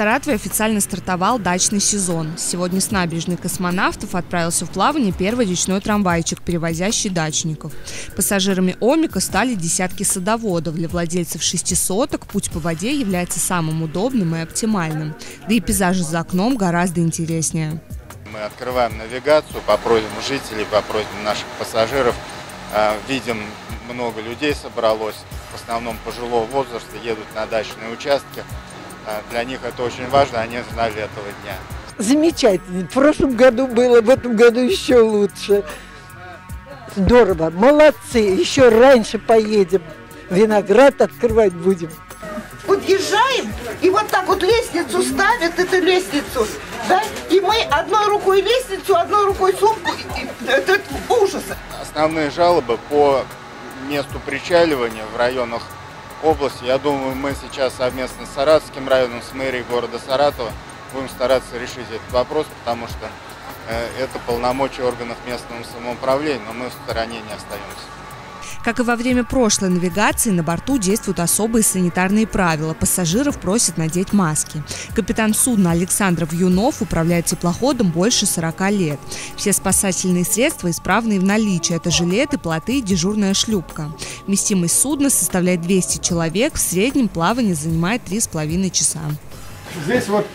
Саратове официально стартовал дачный сезон. Сегодня с набережной космонавтов отправился в плавание первый речной трамвайчик, перевозящий дачников. Пассажирами «Омика» стали десятки садоводов. Для владельцев шестисоток путь по воде является самым удобным и оптимальным. Да и пейзажи за окном гораздо интереснее. Мы открываем навигацию по просьбам жителей, по просьбам наших пассажиров. А, видим, много людей собралось, в основном пожилого возраста, едут на дачные участки. А, для них это очень важно, они знали этого дня. Замечательно. В прошлом году было, в этом году еще лучше. Здорово, молодцы. Еще раньше поедем. Виноград открывать будем. Подъезжаем, и вот так вот лестницу ставят, эту лестницу, да, и мы одной рукой лестницу, одной рукой сумку, это, это ужас. Основные жалобы по месту причаливания в районах области. Я думаю, мы сейчас совместно с Саратовским районом, с мэрией города Саратова будем стараться решить этот вопрос, потому что э, это полномочия органов местного самоуправления, но мы в стороне не остаемся. Как и во время прошлой навигации, на борту действуют особые санитарные правила. Пассажиров просят надеть маски. Капитан судна Александр Вьюнов управляет теплоходом больше 40 лет. Все спасательные средства исправны в наличии. Это жилеты, плоты и дежурная шлюпка. Вместимость судна составляет 200 человек. В среднем плавание занимает 3,5 часа. Здесь вот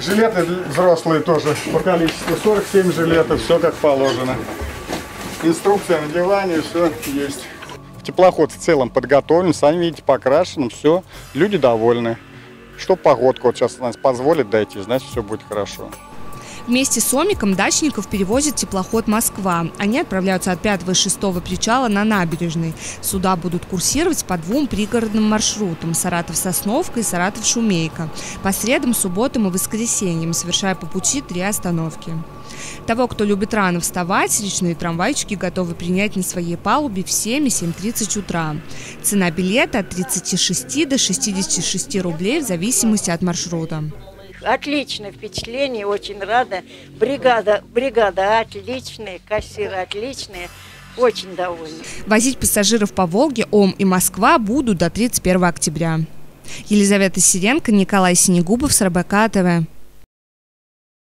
жилеты взрослые тоже по количеству. 47 жилетов, все как положено. Инструкция надевания, все есть. Теплоход в целом подготовлен, сами видите, покрашен, все. Люди довольны. Что погодка вот сейчас нас позволит дойти, значит все будет хорошо. Вместе с Омиком дачников перевозит теплоход «Москва». Они отправляются от 5 и 6 причала на набережной. Суда будут курсировать по двум пригородным маршрутам – Саратов-Сосновка и Саратов-Шумейка. По средам, субботам и воскресеньям, совершая по пути три остановки. Того, кто любит рано вставать, речные трамвайчики готовы принять на своей палубе в 7 и 7.30 утра. Цена билета от 36 до 66 рублей в зависимости от маршрута. Отличное впечатление, очень рада. Бригада, бригада отличная, кассиры отличные. Очень довольны. Возить пассажиров по Волге, Ом и Москва будут до 31 октября. Елизавета Сиренко, Николай Синегубов, СРБК ТВ.